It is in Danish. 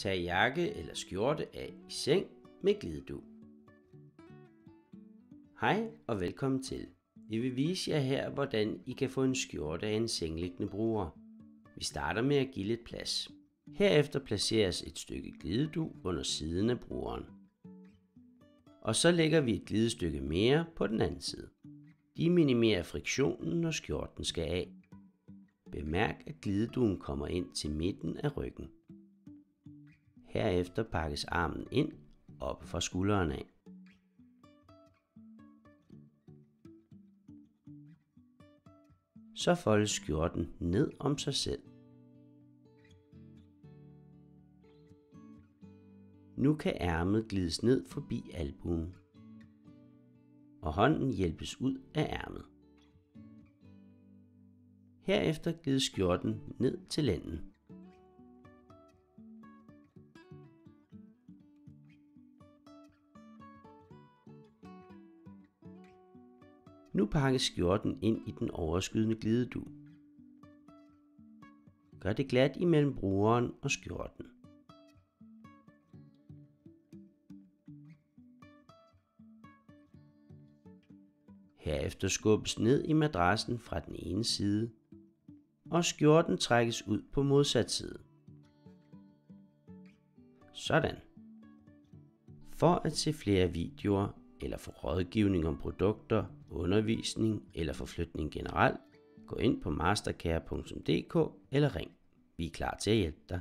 Tag jakke eller skjorte af i seng med glidedu. Hej og velkommen til. Jeg vil vise jer her, hvordan I kan få en skjorte af en sengliggende bruger. Vi starter med at give lidt plads. Herefter placeres et stykke glidedu under siden af brugeren. Og så lægger vi et glidestykke mere på den anden side. De minimerer friktionen, når skjorten skal af. Bemærk, at glideduen kommer ind til midten af ryggen. Herefter pakkes armen ind op fra skulderen af. Så foldes skjorten ned om sig selv. Nu kan ærmet glides ned forbi albuen, og hånden hjælpes ud af ærmet. Herefter glides skjorten ned til lænden. Nu pakkes skjorten ind i den overskydende glidedu. Gør det glat imellem brugeren og skjorten. Herefter skubbes ned i madrassen fra den ene side, og skjorten trækkes ud på modsat side. Sådan. For at se flere videoer eller få rådgivning om produkter, undervisning eller forflytning generelt, gå ind på mastercare.dk eller ring. Vi er klar til at hjælpe dig.